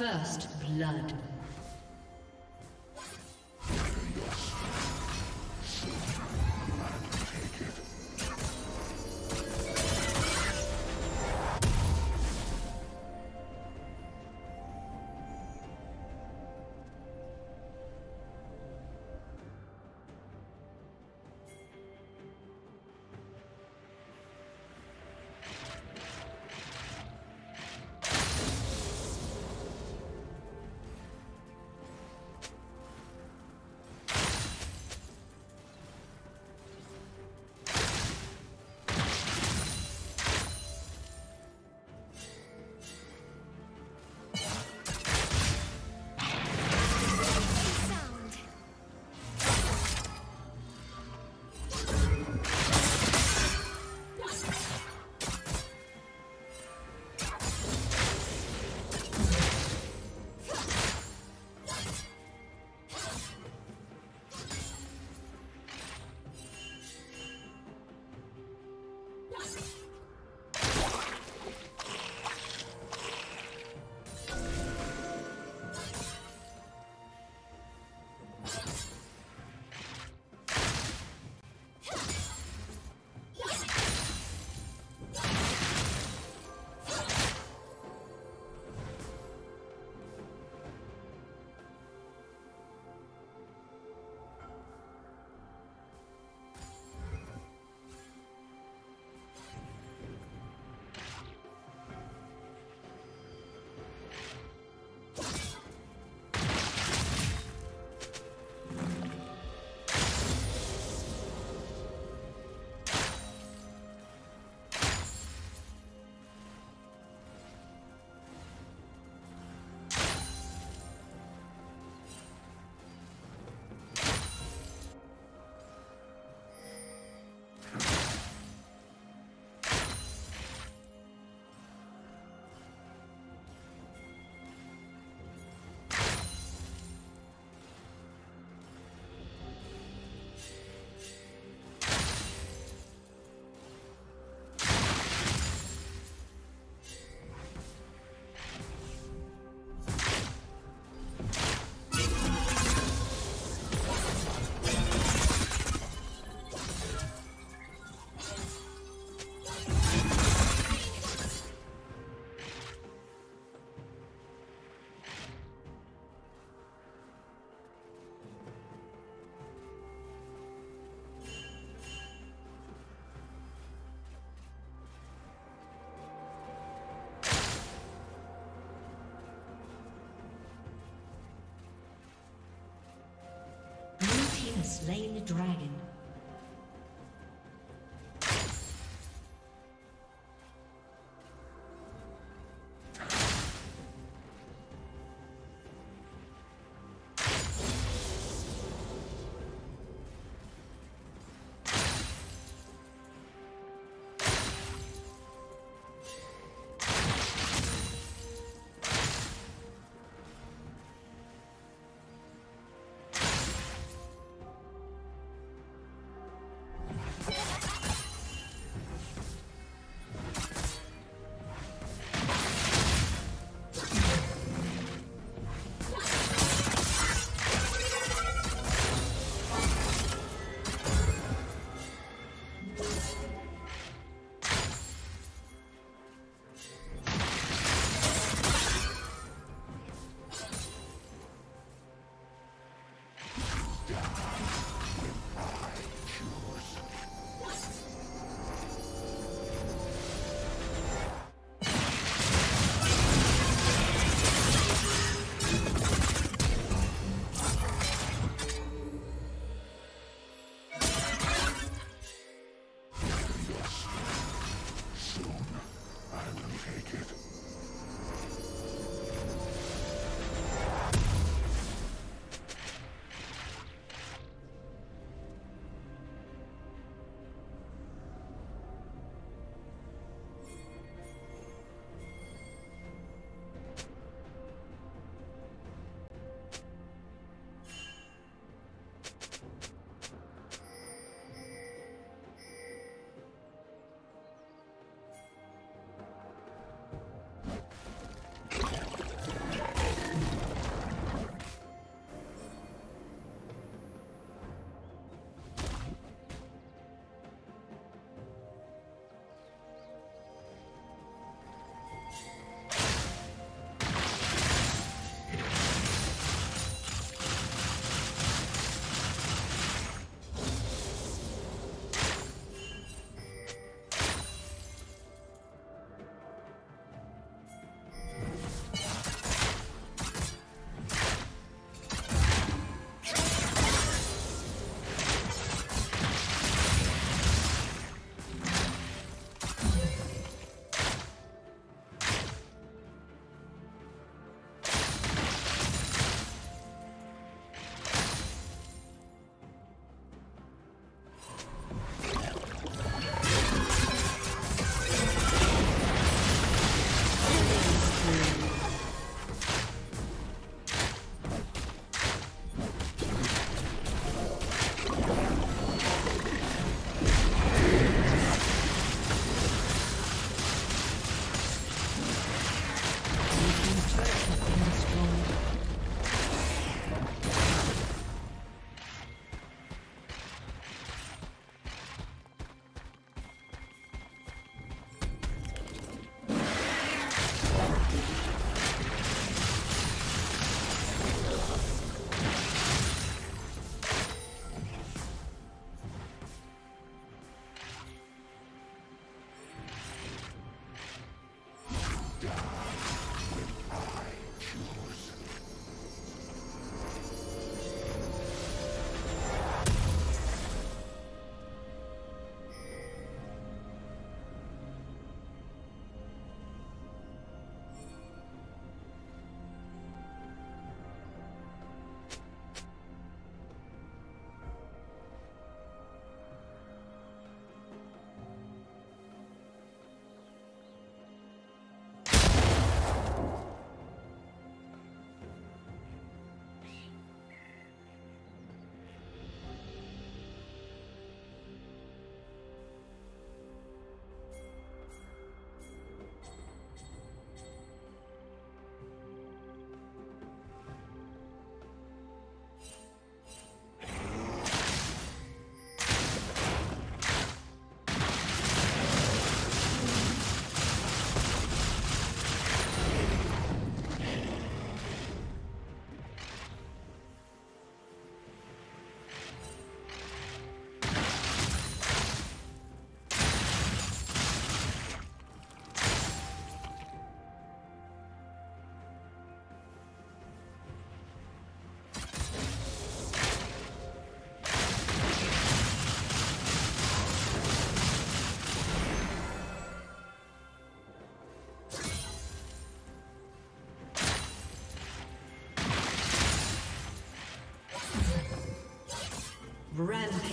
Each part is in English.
First blood. Slain the dragon.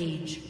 Rampage.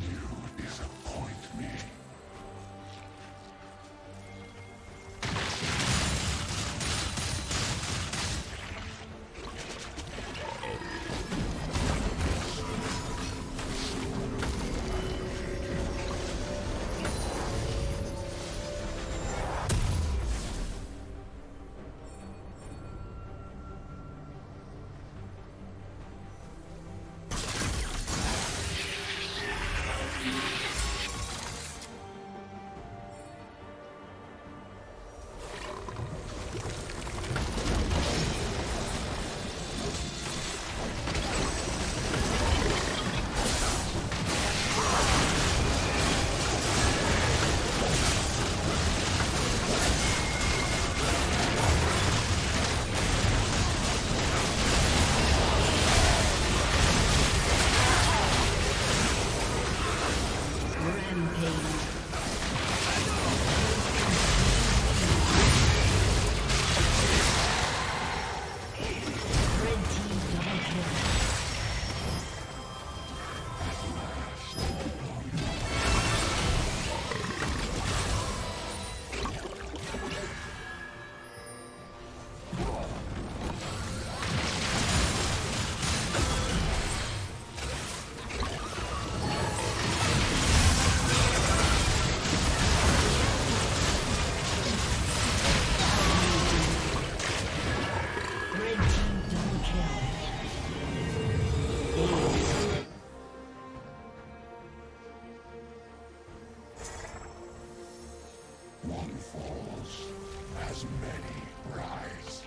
you. many rise.